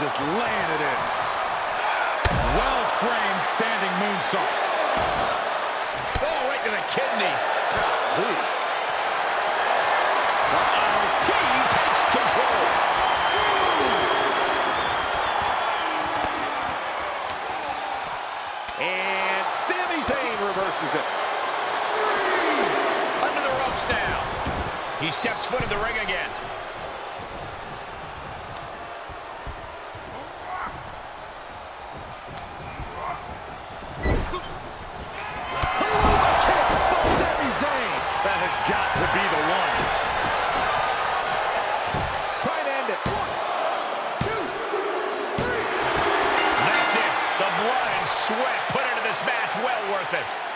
just laying it in. Well-framed standing moonsault. Oh, right to the kidneys. Uh-oh, he takes control. And Sami Zayn reverses it. Under the ropes now. He steps foot in the ring again. That has got to be the one. Trying to end it. That's it. The blood and sweat put into this match well worth it.